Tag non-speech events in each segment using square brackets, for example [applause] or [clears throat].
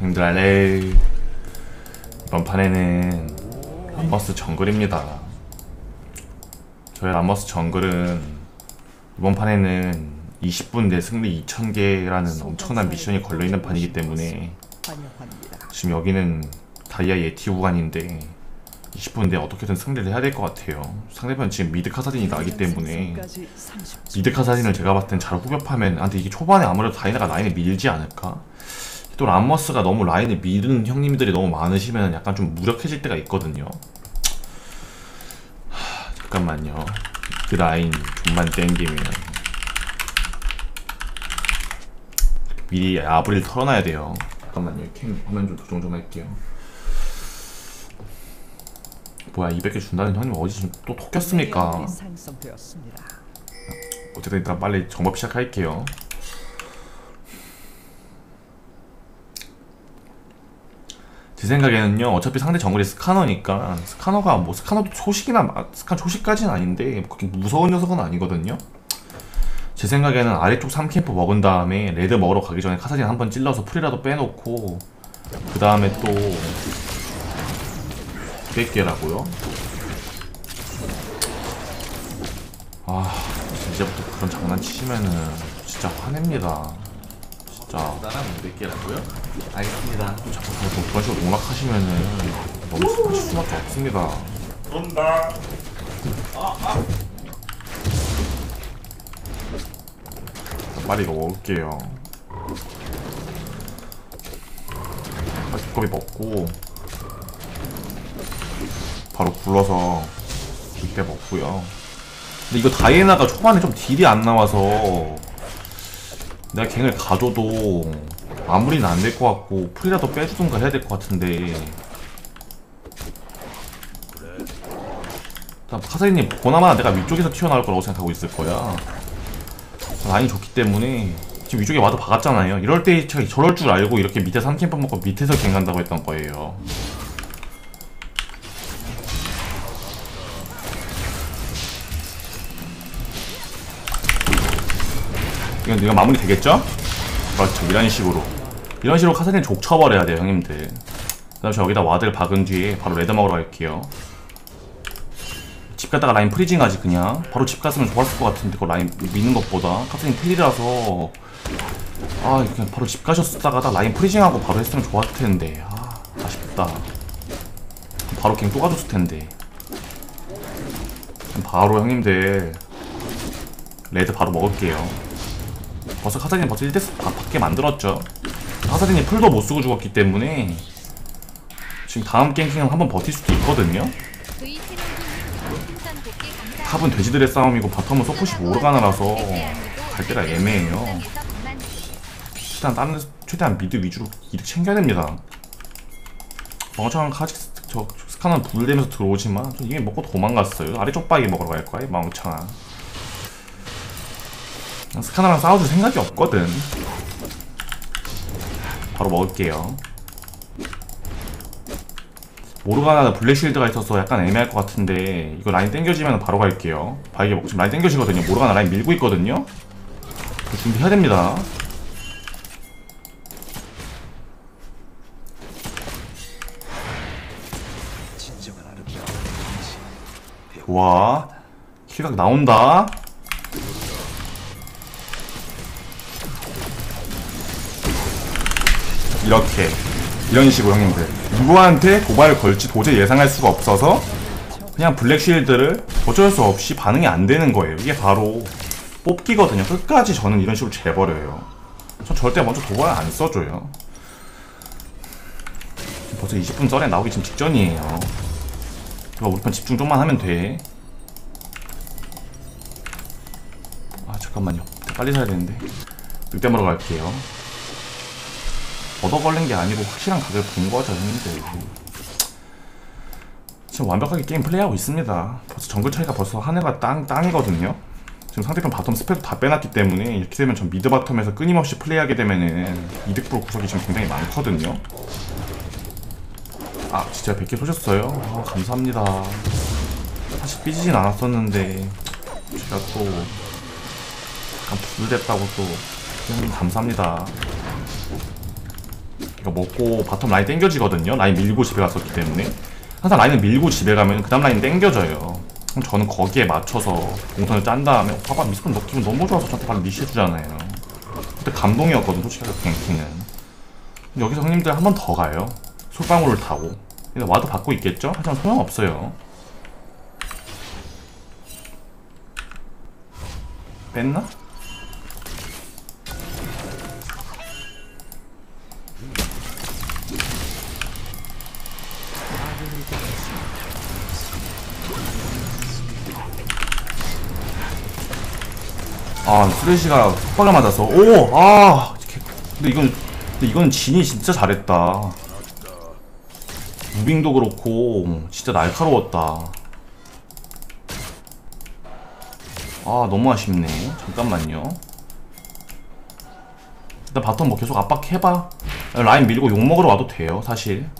형들 알레 이번 판에는 람머스 정글입니다 저희 람머스 정글은 이번 판에는 20분 내 승리 2000개라는 엄청난 미션이 걸려있는 판이기 때문에. 지금 여기는 다이아 예티 구간인데 20분 내에 어떻게든 승리를 해야 될 것 같아요 상대편 지금 mid 카사딘이기 때문에 생성까지 30초. mid 카사딘을 제가 봤을 땐 잘 후벼파면 아 근데 이게 초반에 아무래도 다이애나가 라인을 밀지 않을까? 또 람머스가 너무 라인을 미는 형님들이 너무 많으시면 약간 좀 무력해질 때가 있거든요. 하, 잠깐만요. 그 라인 좀만 땡기면. 미리 아브릴 털어놔야 돼요. 잠깐만요. 캠 화면 좀 조정 좀 할게요. 뭐야 200개 준다는 형님 어디 지금 또 토꼈습니까? 생성되었습니다. 어쨌든 일단 빨리 정법 시작할게요. 제 생각에는요 어차피 상대 정글이 스카너니까 스카너가 뭐 스카너도 초식이나 마- 스카 초식까지는 아닌데 그렇게 무서운 녀석은 아니거든요 제 생각에는 아래쪽 3캠프 먹은 다음에 red 먹으러 가기 전에 카사딘 한 번 찔러서 플이라도 빼놓고 그 다음에 또 200개라고요? 아 이제부터 그런 장난 치시면은 진짜 화냅니다. 진짜. 나랑 200개라고요? 알겠습니다. 또 자꾸 또 그런 식으로 농락하시면은 너무 슬프실 수밖에 없습니다. 그런다. 빨리 이거 먹을게요. 빨리 두꺼비 먹고 바로 굴러서 이때 먹고요. 근데 이거 다이애나가 초반에 좀 딜이 안 나와서 내가 갱을 가줘도 마무리는 안 될 것 같고 풀이라도 빼주던가 해야 될 것 같은데. 일단 카사리님 보나마나 내가 위쪽에서 튀어나올 거라고 생각하고 있을 거야. 라인이 좋기 때문에 지금 위쪽에 와도 박았잖아요. 이럴 때 저럴 줄 알고 이렇게 밑에 3캠프 먹고 밑에서 갱 간다고 했던 거예요 이건 이거 마무리 되겠죠? 그렇죠. 이런 식으로. 이런 식으로 카사딘 족쳐버려야 돼요 형님들. 그 다음에 저 여기다 ward를 박은 뒤에 바로 red 먹으러 갈게요. 집 갔다가 라인 freezing 하지 그냥. 바로 집 갔으면 좋았을 것 같은데 그 라인 미는 것보다. 카사딘 플이라서. 아 그냥 바로 집 가셨다가 딱 라인 freezing하고 바로 했으면 좋았을 텐데. 아 아쉽다. 바로 gank 또 가줬을 텐데. 바로 형님들 red 바로 먹을게요 벌써 카사딘 벌써 1대 아, 밖에 만들었죠. 카사딘이 플도 못 쓰고 죽었기 때문에 지금 다음 ganking은 한번 버틸 수도 있거든요. top은 돼지들의 싸움이고 bottom은 서폿이 모르가나라서 갈 데가 애매해요. 최대한 다른 최대한 mid 위주로 이득 챙겨야 됩니다. 멍청한 카직 저 스카는 불대면서 들어오지만 좀 이미 먹고 도망갔어요. 아래쪽 바위 먹으러 갈 거야 이 멍청아 스카나랑 싸워줄 생각이 없거든. 바로 먹을게요. 모르가나 블랙쉴드가 있어서 약간 애매할 것 같은데 이거 라인 땡겨지면 바로 갈게요. 바이게 먹 지금 라인 땡겨지거든요. 모르가나 라인 밀고 있거든요. 준비해야 됩니다. 좋아. 킬각 나온다 이렇게 이런 식으로 형님들 누구한테 고발을 걸지 도저히 예상할 수가 없어서 그냥 블랙쉴드를 어쩔 수 없이 반응이 안 되는 거예요 이게 바로 뽑기거든요 끝까지 저는 이런 식으로 재버려요 전 절대 먼저 도발 안 써줘요 벌써 20분 전에 나오기 지금 직전이에요 이거 우리 편 집중 좀만 하면 돼. 아 잠깐만요. 빨리 사야 되는데. 늑대 먹으러 갈게요. 얻어 걸린 게 아니고 확실한 각을 본 거죠, 형님들. 지금 완벽하게 게임 플레이하고 있습니다. 벌써 정글 차이가 벌써 하늘과 땅, 땅이거든요. 지금 상대편 bottom spell도 다 빼놨기 때문에 이렇게 되면 전 mid bottom에서 끊임없이 플레이하게 되면은 이득 볼 구석이 지금 굉장히 많거든요. 아 진짜 100개 쏘셨어요? 아, 감사합니다 사실 삐지진 않았었는데 제가 또 약간 부들댔다고 또 감사합니다 이거 먹고 bottom 라인 땡겨지거든요. 라인 밀고 집에 갔었기 때문에 항상 라인을 밀고 집에 가면 그 다음 라인 땡겨져요. 그럼 저는 거기에 맞춰서 동선을 짠 다음에 어, 봐봐 미스포츈 너 기분 너무 좋아서 저한테 바로 leash해주잖아요. 그때 감동이었거든 솔직히 ganking은. 근데 여기서 형님들 한 번 더 가요. 솔방울을 타고. 와도 받고 있겠죠? 하지만 소용없어요. 뺐나? 아 쓰레쉬가 속박을 맞아서. 오아 근데 이건 근데 이건 진이 진짜 잘했다. 무빙도 그렇고 진짜 날카로웠다. 아 너무 아쉽네. 잠깐만요. 일단 bottom 뭐 계속 압박해봐. 라인 밀고 용 먹으러 와도 돼요 사실.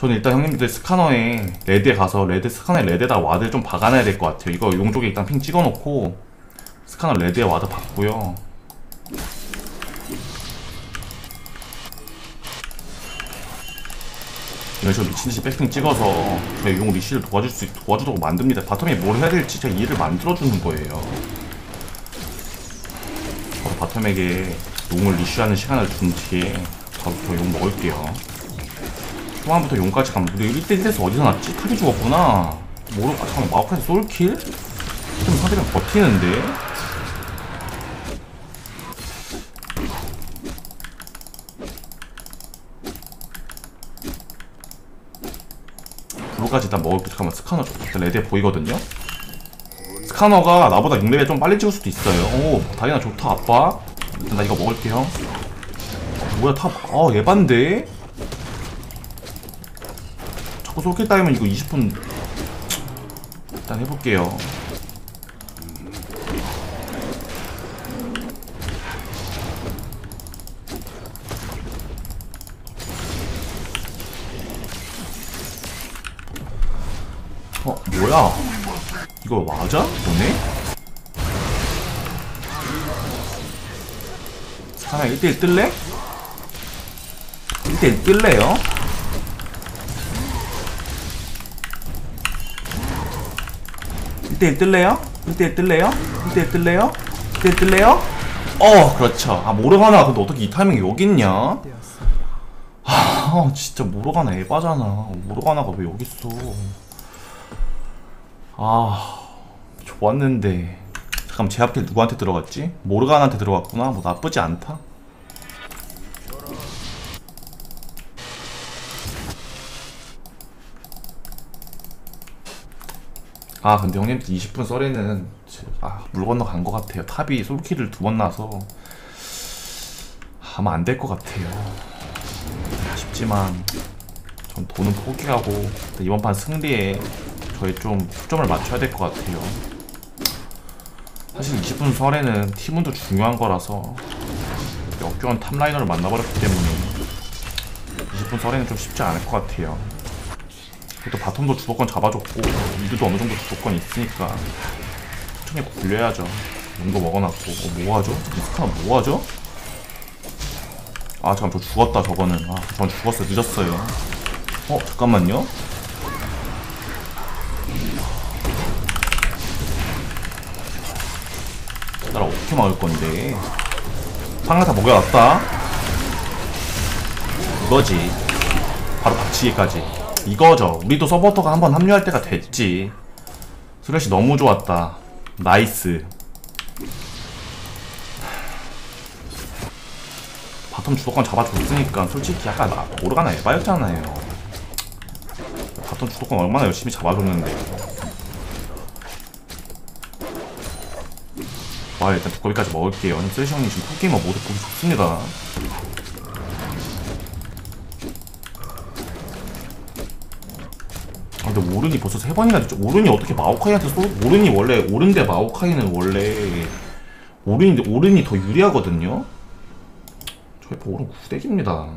저는 일단 형님들 스카너에 red에 가서 red 스카너에 레드에다 와드 좀 박아놔야 될 것 같아요. 이거 용 쪽에 일단 ping 찍어놓고 스카너 레드에 와드 박고요 이런 식으로 미친듯이 back ping 찍어서 저희 용 leash를 도와줄 수 있- 도와주도록 만듭니다 bottom이 뭘 해야 될지 제가 이해를 만들어주는 거예요 바로 bottom에게 용을 leash하는 시간을 준 뒤에 저부터 용 먹을게요 초반부터 용까지 가면 우리 1대1에서 어디서 났지? 탁이 죽었구나 모르.. 아 잠깐만 마오카이 솔킬? 좀 상대방 버티는데? blue까지 일단 먹을게 잠깐만 스카너 좀 일단 red에 보이거든요? 스카너가 나보다 6레벨 좀 빨리 찍을 수도 있어요. 오 다이애나 좋다 아빠. 일단 나 이거 먹을게요 어, 뭐야 top.. 아 에반데? 자꾸 솔킬 따이면 이거 20분. 일단 해볼게요 어 뭐야 이거 맞아? 너네? 하나 1대1 뜰래? 1대1 뜰래요? 일대일 뜰래요? 1대1 뜰래요? 1대1 뜰래요? 1대1 뜰래요? 어 그렇죠 아 모르가나 근데 어떻게 이 타이밍에 여기 있냐? 아 진짜 모르가나 에바잖아 모르가나가 왜 여기 있어 아 좋았는데. 잠깐 제 앞에 누구한테 들어갔지? 모르가나한테 들어갔구나. 뭐 나쁘지 않다. 아 근데 형님 20분 썰에는 아 물 건너 간 것 같아요. 탑이 솔킬을 두 번 나서 아마 안 될 것 같아요. 아쉽지만 전 돈은 포기하고 이번 판 승리에 저희 좀 초점을 맞춰야 될 것 같아요. 사실 20분 설에는 팀운도 중요한 거라서 역겨운 탑라이너를 만나버렸기 때문에 20분 설에는 좀 쉽지 않을 것 같아요. 그래도 바텀도 주도권 잡아줬고 미드도 어느 정도 주도권 있으니까 천천히 굴려야죠. 용도 먹어놨고. 어, 뭐하죠? 미스카나 뭐하죠? 아 잠깐 저 죽었다 저거는. 아전 죽었어요. 늦었어요. 어 잠깐만요 어떻게 막을 건데. 상가 다 먹여놨다. 이거지. 바로 박치기까지. 이거죠. 우리도 서포터가 한번 합류할 때가 됐지. 쓰레쉬 너무 좋았다. nice. bottom 주도권 잡아줬으니까 솔직히 약간 나- 모르가나 에바였잖아요. bottom 주도권 얼마나 열심히 잡아줬는데 와 일단 두꺼비까지 먹을게요. 쓰레시 형님 지금 톱게이머 모두 보기 좋습니다. 아 근데 오른이 벌써 세 번이나 됐죠? 오른이 어떻게 마오카이한테 쏘 오른이 원래 오른데 마오카이는 원래 오른인데 오른이 더 유리하거든요? 저희 오른 구데기입니다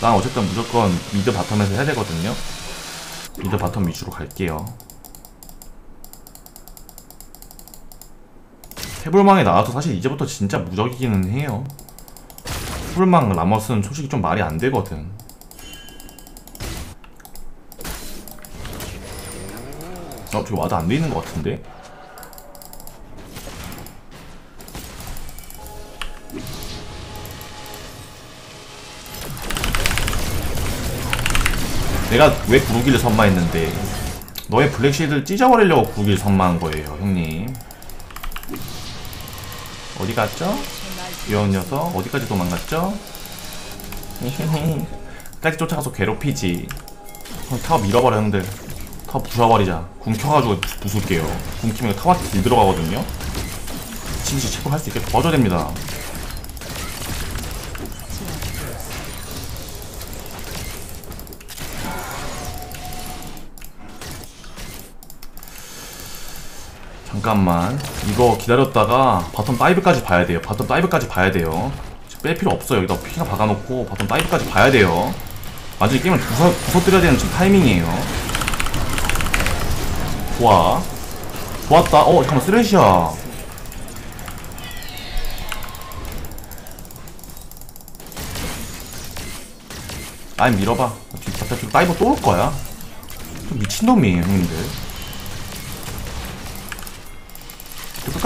난 어쨌든 무조건 mid bottom에서 해야 되거든요 mid bottom 위주로 갈게요 태블망에 나와서 사실 이제부터 진짜 무적이기는 해요. 태블망 라머스는 솔직히 좀 말이 안 되거든. 어, 저기 와도 안돼 있는 것 같은데? 내가 왜 구르기를 선마했는데? 너의 Black Shield를 찢어버리려고 구르기를 선마한 거예요 형님. 어디 갔죠? 귀여운 녀석. 어디까지 도망갔죠? [laughs] 까지 쫓아가서 괴롭히지. 타워 밀어버려 형들. 타워 부숴버리자. 궁 켜가지고 부- 부술게요. 궁 키면 타워한테 deal 들어가거든요. 진짜 체크할 수 있게 도와줘야 됩니다 잠깐만. 이거 기다렸다가 bottom dive까지 봐야 돼요. bottom dive까지 봐야 돼요. 뺄 필요 없어요. 여기다 핑와 박아놓고 bottom dive까지 봐야 돼요. 완전히 게임을 부서, 부서뜨려야 되는 지금 타이밍이에요. 좋아. 좋았다. 어 잠깐만 쓰레시야. 아니 밀어봐. 뒤, dive 또올 거야. 좀 미친놈이에요 형님들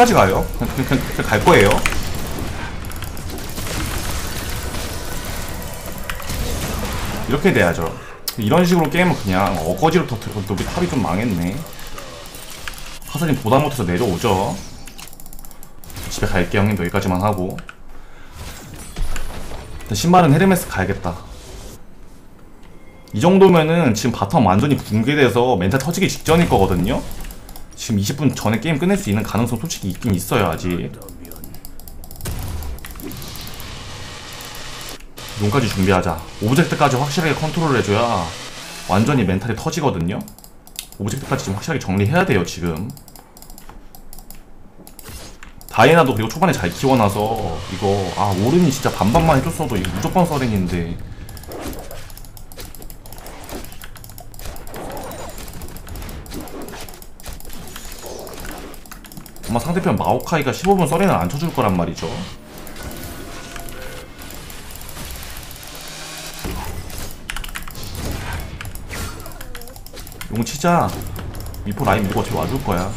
끝까지 가요. 그냥, 그냥, 그냥, 갈 거예요. 이렇게 돼야죠. 이런 식으로 게임은 그냥 어거지로 또 우리 탑이 좀 망했네. 화사님 보다 못해서 내려오죠. 집에 갈게 형님 여기까지만 하고. 신발은 헤르메스 가야겠다. 이 정도면은 지금 bottom 완전히 붕괴돼서 멘탈 터지기 직전일 거거든요. 지금 20분 전에 게임 끝낼 수 있는 가능성 솔직히 있긴 있어요 아직 용까지 준비하자. object까지 확실하게 컨트롤 해줘야 완전히 멘탈이 터지거든요. object까지 지금 확실하게 정리해야 돼요 지금. 다이애나도 그리고 초반에 잘 키워놔서 이거 아 오른이 진짜 반반만 해줬어도 이거 무조건 서렌인데 아마 상대편 마오카이가 15분 썰에는 안 쳐줄 거란 말이죠. 용 치자. 미포 라인 밀고 어차피 와줄 거야.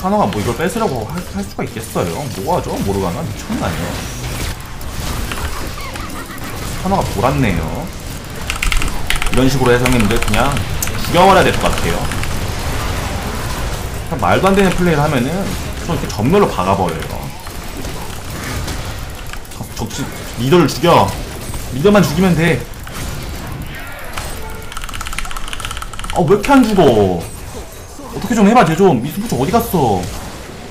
카노가 뭐 이걸 뺏으려고 할, 할 수가 있겠어요? 뭐 하죠? 모르가나? 미쳤나요? 카노가 돌았네요. 이런 식으로 해서 형님들 그냥 죽여버려야 될 것 같아요. 말도 안 되는 플레이를 하면은 좀 이렇게 전멸로 박아버려요. 적지 리더를 죽여. 리더만 죽이면 돼. 아 왜 이렇게 안 죽어? 어떻게 좀 해봐 쟤 좀 미스부츠 어디 갔어?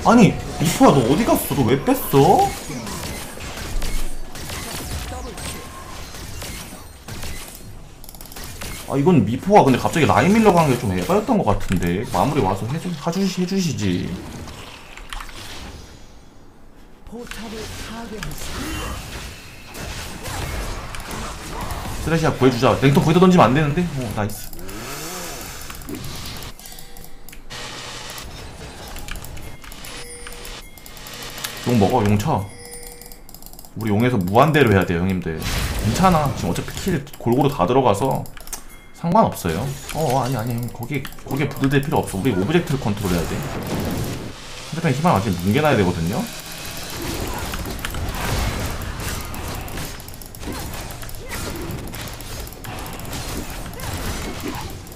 아니 미포야 너 어디 갔어? 너 왜 뺐어? 아 이건 미포가 근데 갑자기 라인 밀러 가는 게좀 에바였던 것 같은데. 마무리 와서 해주, 해주시, 해주시지. 쓰레시야 구해주자. 냉통 거기다 던지면 안 되는데? 오 nice. 용 먹어 용쳐. 우리 용에서 무한대로 해야 돼요 형님들. 괜찮아. 지금 어차피 kill 골고루 다 들어가서 상관없어요. 어 아니 아니 형 거기 거기에 부들댈 필요 없어. 우리 object를 컨트롤 해야 돼. 상대편 힘을 완전히 뭉개놔야 되거든요.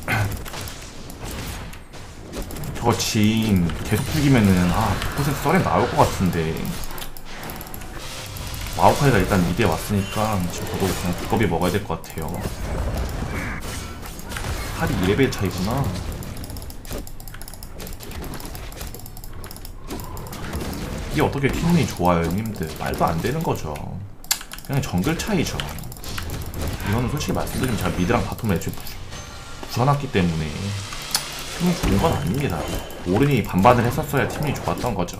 [clears throat] 저거 진 계속 죽이면은 아 100% 서렌 나올 것 같은데. 마오카이가 일단 미드에 왔으니까 지금 저도 그냥 두꺼비 먹어야 될 것 같아요 할이 2레벨 차이구나 이게 어떻게 팀이 좋아요 형님들 말도 안 되는 거죠 그냥 정글 차이죠 이거는 솔직히 말씀드리면 제가 미드랑 바텀을 애초에 부- 부셔놨기 때문에 팀이 좋은 건 아닙니다. 오른이 반반을 했었어야 팀이 좋았던 거죠.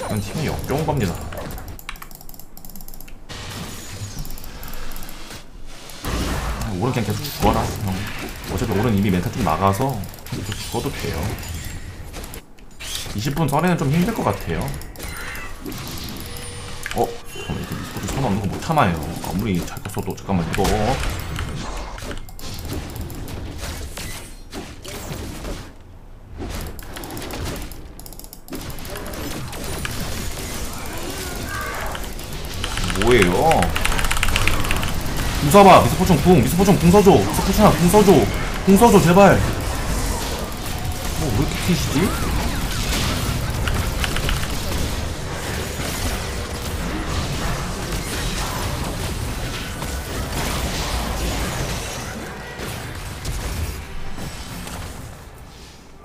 이건 팀이 역겨운 겁니다. 오른 그냥 계속 죽어라 형. 어차피 오른 이미 멘탈 좀 나가서 계속 죽어도 돼요. 20분 썰에는 좀 힘들 것 같아요. 어? 잠깐만 이렇게 미스코트 선 없는 거 못 참아요. 아무리 잘 컸어도 잠깐만 이거. 뭐예요? 궁 써봐 미스포춘 궁 미스포춘 궁 써줘 미스포춘아 궁 써줘 궁 써줘 제발 뭐왜 이렇게 튀시지?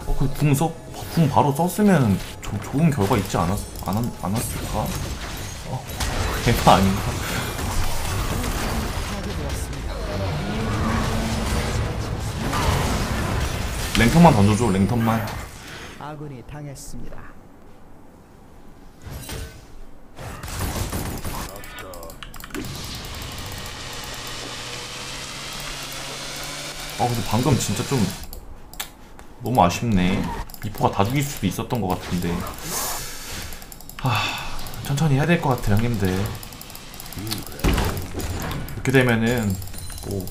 어, 그궁 써, 궁 바로 썼으면 조, 좋은 결과 있지 않았, 않았, 않았을까? 어, [laughs] 걔가 아닌가? 랭턴만 던져줘, 랭턴만. 아군이 당했습니다. 아, 근데 방금 진짜 좀 너무 아쉽네. 미포가 다 죽일 수도 있었던 것 같은데. 하, 천천히 해야 될 것 같아, 형님들. 이렇게 되면은 뭐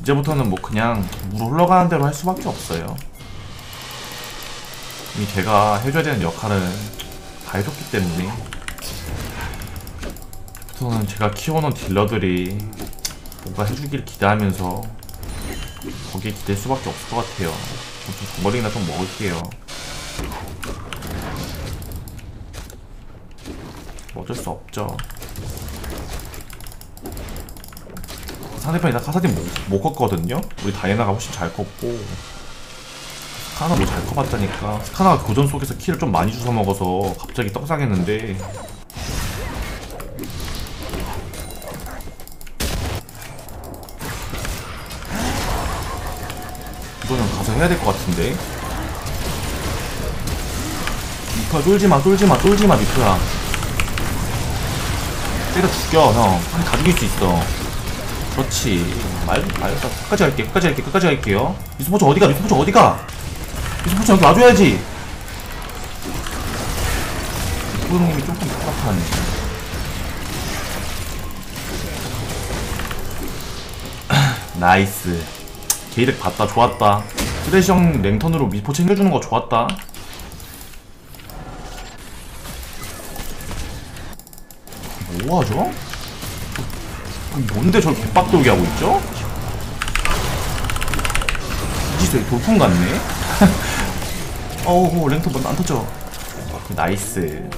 이제부터는 뭐 그냥 물 흘러가는 대로 할 수밖에 없어요. 이미 제가 해줘야 되는 역할을 다 해줬기 때문에 부터는 제가 키워놓은 딜러들이 뭔가 해주길 기대하면서 거기에 기댈 수밖에 없을 것 같아요. 좀 정거리나 좀 먹을게요. 뭐 어쩔 수 없죠. 상대편이 다 카사딘 못, 못 컸거든요? 우리 다이애나가 훨씬 잘 컸고. 스카나 뭐잘 커봤다니까. 스카나가 교전 속에서 킬을 좀 많이 주워 먹어서 갑자기 떡상했는데. 이거는 가서 해야 될 것 같은데. 미프야 쫄지마 쫄지마 쫄지마 미프야. 때려 죽여 형한다 죽일 수 있어 그렇지. 말, 말, 끝까지 할게 끝까지 할게 끝까지 할게요. 미스포츠 어디가 미스포츠 어디가? 미스포츠 여기 와줘야지. 후영님이 조금 답답하네. [clears throat] nice. 게이득 봤다 좋았다. 쓰레시 형 랜턴으로 미포 챙겨주는 거 좋았다. 뭐하죠? 뭔데 저렇게 개빡돌게 하고 있죠? 이지수에 돌풍 같네? 어우 랜턴 먼저 안 터져. nice.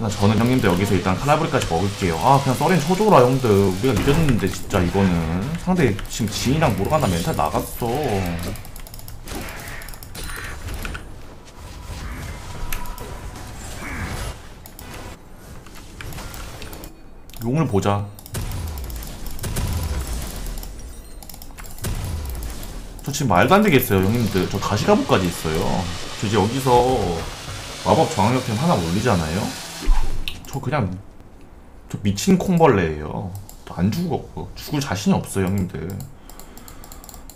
나 저는 형님들 여기서 일단 칼라브리까지 먹을게요. 아 그냥 썰인 쳐줘라 형들. 우리가 이겼는데 진짜 이거는. 상대 지금 지인이랑 모르간다 멘탈 나갔어 용을 보자. 저 지금 말도 안 되겠어요 형님들. 저 가시가부까지 있어요. 저 이제 여기서 마법 저항력템 하나 올리잖아요. 저 그냥 저 미친 콩벌레예요. 저안 죽어 죽을 자신이 없어요 형님들.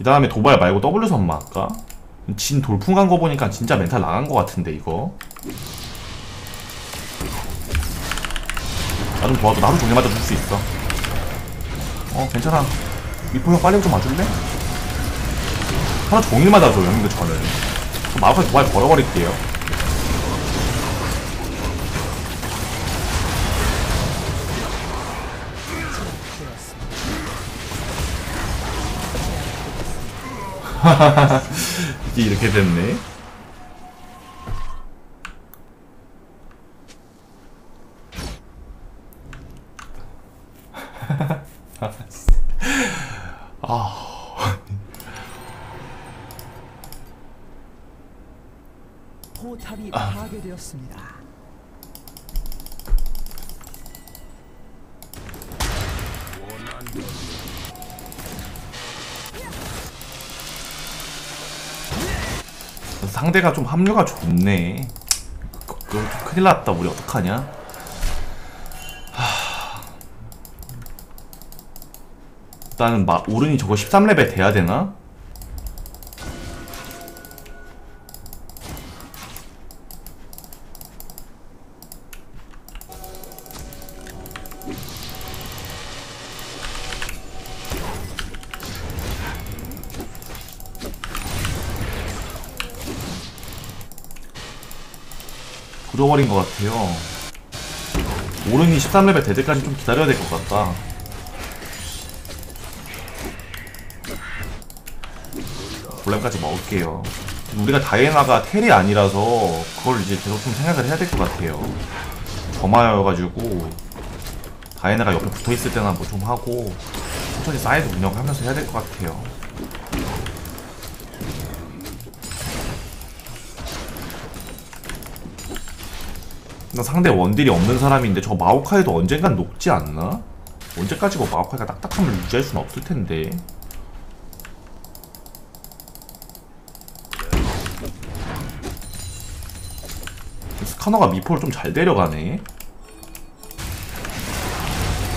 이 다음에 도발 말고 W 선마 할까? 진 돌풍 간 거 보니까 진짜 멘탈 나간 거 같은데 이거 나 좀 도와줘. 나도 종례 맞아 줄 수 있어. 어 괜찮아. 미포 형 빨리 좀 와줄래? 하루 종일 맞아줘 형님들 저는. 그럼 마우스 도발 걸어버릴게요. [laughs] 이게 이렇게 됐네 상대가 좀 합류가 좋네. 그, 그, 좀 큰일 났다. 우리 어떡하냐? 하... 일단은 마, 오른이 저거 13레벨 돼야 되나? 굳어버린 것 같아요. 오른이 13레벨 될 때까지 좀 기다려야 될 것 같다. 골렘까지 먹을게요. 우리가 다이애나가 텔이 아니라서 그걸 이제 계속 좀 생각을 해야 될 것 같아요. 점화여가지고 다이애나가 옆에 붙어있을 때나 뭐 좀 하고 천천히 사이드 운영하면서 해야 될 것 같아요. 나 상대 원딜이 없는 사람인데 저 마오카이도 언젠간 녹지 않나? 언제까지고 마오카이가 딱딱함을 유지할 수는 없을 텐데. 스카너가 미포를 좀 잘 데려가네.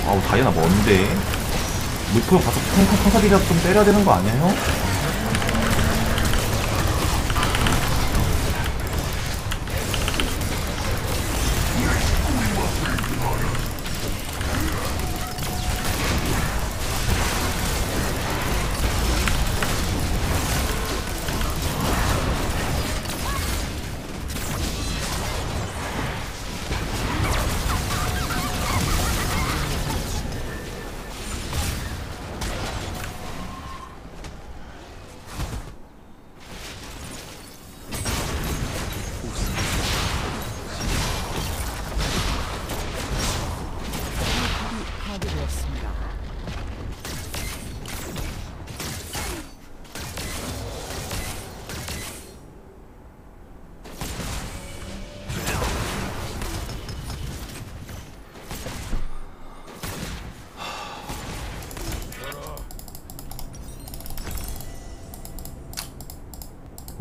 아우 다이애나 뭔데? 미포 가서 콩콩 콩사리라도 좀 때려야 되는 거 아니야 형?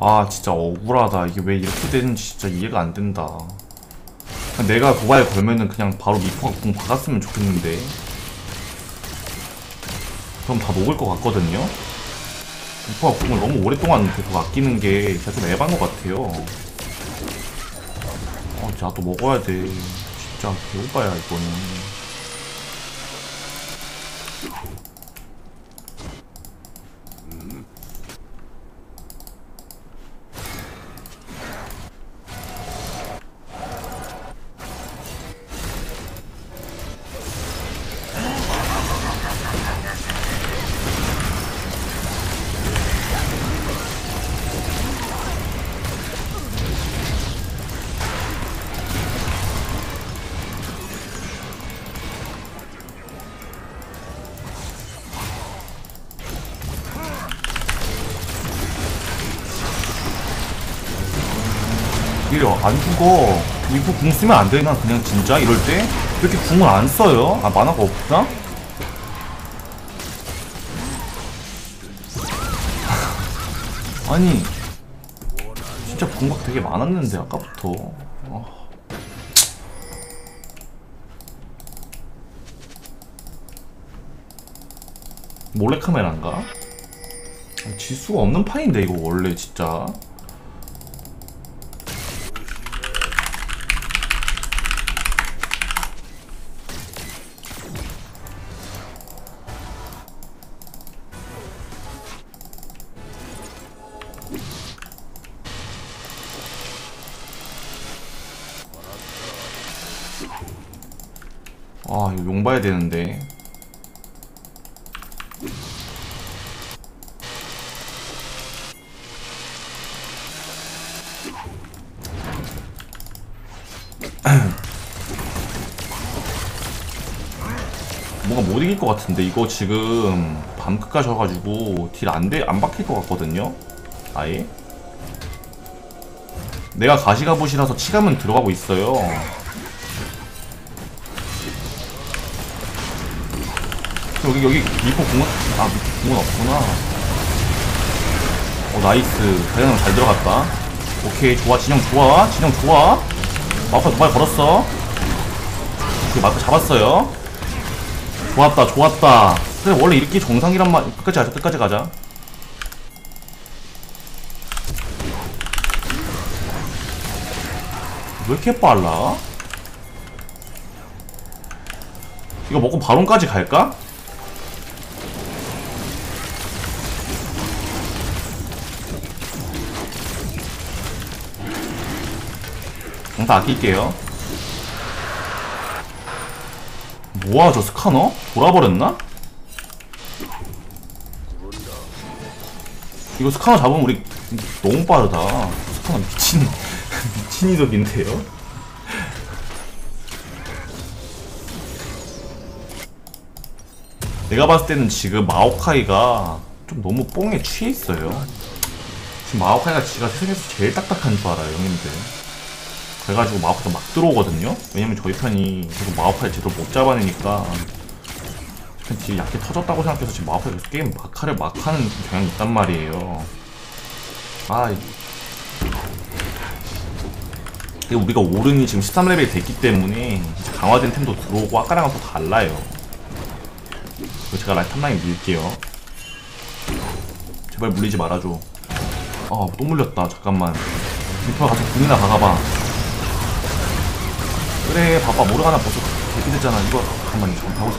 아 진짜 억울하다. 이게 왜 이렇게 되는지 진짜 이해가 안 된다. 내가 도발 걸면은 그냥 바로 미포가 궁 박았으면 좋겠는데. 그럼 다 녹을 것 같거든요? 미포가 궁을 너무 오랫동안 계속 아끼는 게 진짜 좀 에반 것 같아요. 아 진짜 또 먹어야 돼. 진짜 배고파야 이거는 이려 안 죽어. 이거 궁 쓰면 안 되나? 그냥 진짜? 이럴 때? 이렇게 궁을 안 써요? 아 만화가 없나? [laughs] 아니 진짜 궁각 되게 많았는데 아까부터. 아. 몰래카메라인가? 아, 지수가 없는 판인데 이거 원래 진짜 아 이거 용 봐야 되는데. [clears throat] 뭔가 못 이길 것 같은데. 이거 지금 밤끝까지 와가지고 딜 안돼 안 박힐 것 같거든요? 아예? 내가 가시갑옷이라서 치감은 들어가고 있어요 여기 여기 미포 궁은 아 궁은 없구나. 어 nice 다이애나 잘 들어갔다. 오케이 좋아 진영 좋아 진영 좋아. 마우카 도발 걸었어. 오케이 마우카 잡았어요. 좋았다 좋았다. 그래 원래 이렇게 정상이란 말 끝까지 가자 끝까지 가자 왜 이렇게 빨라? 이거 먹고 바론까지 갈까? 강타 아낄게요 뭐야 저 스카너? 돌아버렸나? 이거 스카너 잡으면 우리 너무 빠르다 스카너 미친 [laughs] 미친 이덕인데요? 내가 봤을 때는 지금 마오카이가 좀 너무 뽕에 취해 있어요 지금 마오카이가 지가 세상에서 제일 딱딱한 줄 알아요 형님들 그래가지고 마오카이가 막 들어오거든요? 왜냐면 저희 편이 계속 마오카이 제대로 못 잡아내니까 저희 편 딜이 약해 터졌다고 생각해서 지금 마오카이가 계속 게임 막하를 막 하는 경향이 있단 말이에요. 아 이- 그리고 우리가 오른이 지금 13레벨이 됐기 때문에 강화된 템도 들어오고 아까랑은 또 달라요. 제가 라이트 top 라인 밀게요. 제발 물리지 말아줘. 아 또 물렸다. 잠깐만. 리퍼 가서 궁이나 박아봐 그래 봐봐. 모르가나 벌써 개피 됐잖아. 이거 잠깐만 잠깐 가고 있어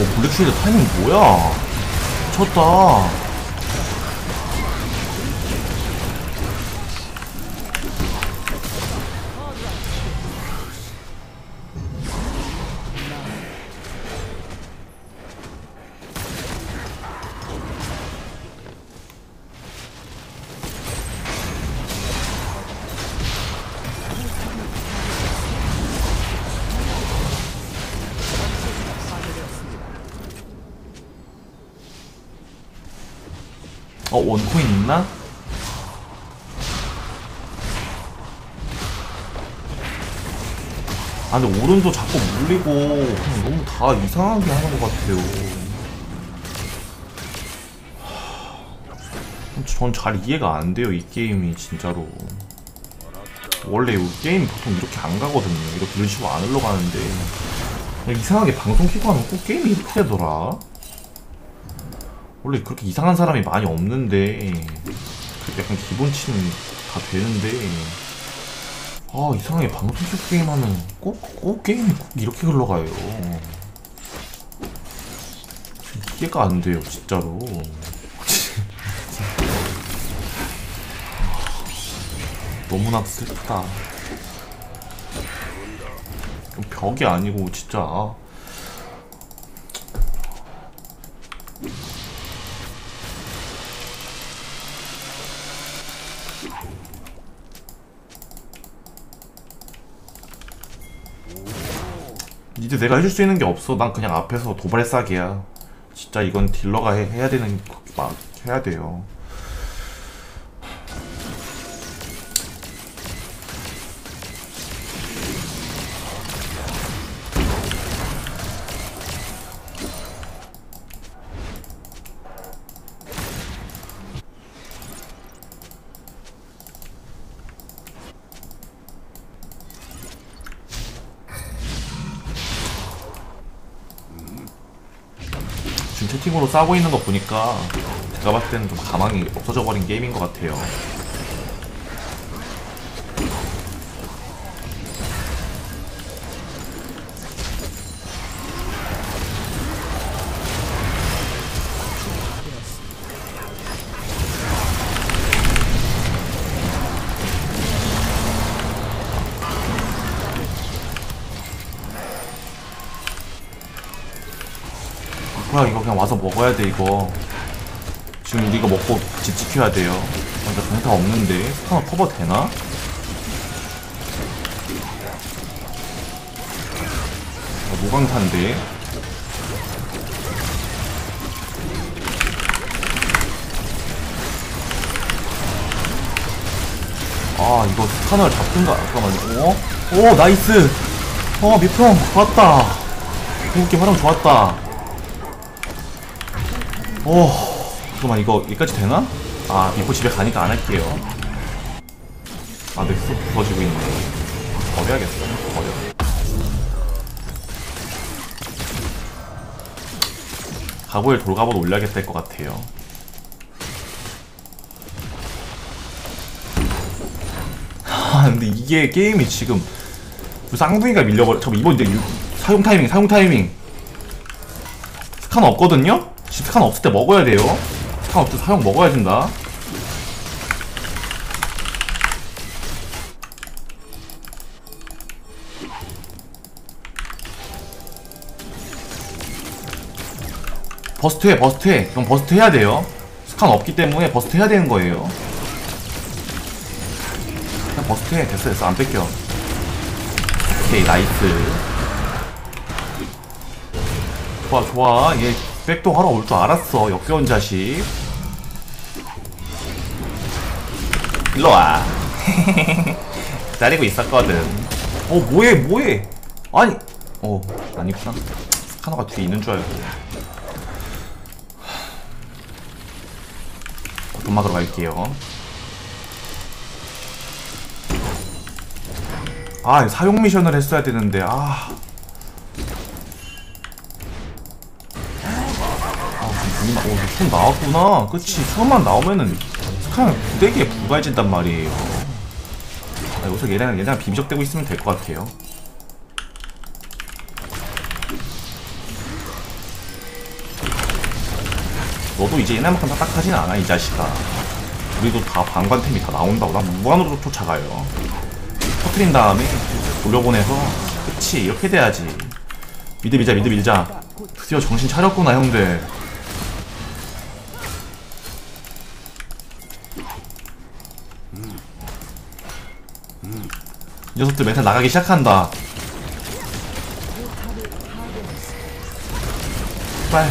오 Black Shield 타이밍 뭐야? 미쳤다 어 원코인 있나? 아 근데 오른도 자꾸 물리고 너무 다 이상하게 하는 것 같아요. 전 잘 이해가 안 돼요 이 게임이 진짜로. 원래 이 게임 보통 이렇게 안 가거든요. 이렇게 이런 식으로 안 흘러가는데. 이상하게 방송 키고 하면 꼭 게임이 이렇게 되더라 원래 그렇게 이상한 사람이 많이 없는데 약간 기본치는 다 되는데. 아 이상하게 방송 속 게임 하면 꼭, 꼭 게임이 꼭 이렇게 흘러가요. 이해가 안 돼요 진짜로. [laughs] 너무나 슬프다. 벽이 아니고 진짜 이제 내가 해줄 수 있는 게 없어. 난 그냥 앞에서 도발싸기야. 진짜 이건 딜러가 해, 해야 되는 거- 막 해야 돼요. 채팅으로 싸고 있는 거 보니까 제가 봤을 때는 좀 가망이 없어져 버린 게임인 것 같아요. 와서 먹어야 돼 이거. 지금 우리가 먹고 집 지켜야 돼요. 아, 나 강타 없는데. 스카너 커버 되나? 아, 무강타인데. 아 이거 스카너를 잡든가 잠깐만요 어? 오 nice! 어 미평 좋았다. 궁극기 활용 좋았다 오 잠깐만 이거 여기까지 되나? 아 미포 집에 가니까 안 할게요. 아 넥스 부서지고 있네. 버려야겠어. 버려. 가구에 돌갑옷 올려야겠다 할 것 같아요. 아 근데 이게 게임이 지금 쌍둥이가 밀려버려 잠깐 이번 이제 유- 사용 타이밍 사용 타이밍. 스칸 없거든요? 스칸 없을 때 먹어야 돼요. 스칸 없을 때 사용 먹어야 된다. burst 해 burst 해. 그럼 burst 해야 돼요. 스칸 없기 때문에 burst 해야 되는 거예요. 그냥 burst 해. 됐어 됐어. 안 뺏겨. 오케이 nice. 좋아 좋아. 얘 백도 하러 올 줄 알았어 역겨운 자식. 일로와. [laughs] 기다리고 있었거든. 어 뭐해 뭐해? 아니 어 아니구나. 스카너가 뒤에 있는 줄 알고. 도막으로 갈게요. 아 사용 미션을 했어야 되는데 아 손 나왔구나. 그치. 처음만 나오면은 스카는 부대기에 불과해진단 말이에요. 아, 여기서 얘랑 얘랑 비비적대고 있으면 될 것 같아요. 너도 이제 옛날만큼 딱딱하진 않아, 이 자식아. 우리도 다 방관템이 다 나온다고. 난 무한으로 쫓아가요. 터트린 다음에 돌려보내서 그치 이렇게 돼야지 mid 밀자 mid 밀자 드디어 정신 차렸구나 형들 녀석들 멘탈 나가기 시작한다 빨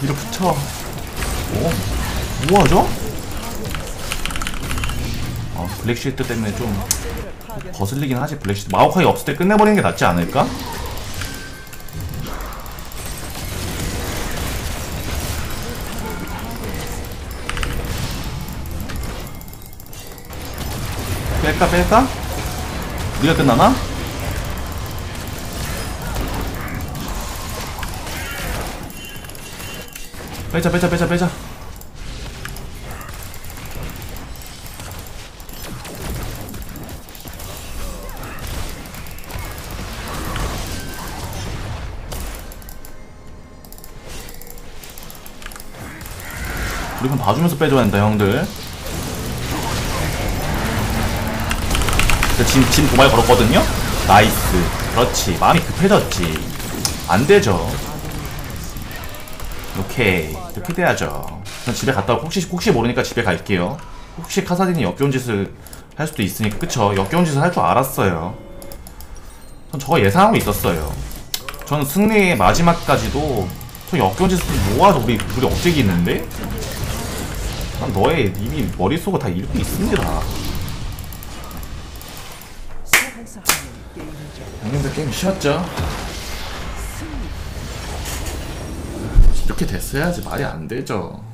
밀어붙여 어? 뭐하죠? 어, 블랙시트 때문에 좀 거슬리긴 하지 블랙시트 마오카이 없을 때 끝내버리는 게 낫지 않을까? 뺄까 뺄까? 우리가 끝나나? 빼자 빼자 빼자 빼자 우리 좀 봐주면서 빼줘야 된다 형들 지금 지금 도말 걸었거든요? nice. 그렇지. 마음이 급해졌지. 안되죠. 오케이. 이렇게 돼야죠. 전 집에 갔다 오고 혹시 혹시 모르니까 집에 갈게요. 혹시 카사딘이 역겨운 짓을 할 수도 있으니까. 그쵸. 역겨운 짓을 할 줄 알았어요. 전 저거 예상하고 있었어요. 저는 승리의 마지막까지도 저 역겨운 짓을 모아서 우리 둘이 억제기 있는데? 난 너의 이미 머릿속을 다 읽고 있습니다 세상에서 하는 형님들 게임 쉬웠죠? 이렇게 됐어야지 말이 안 되죠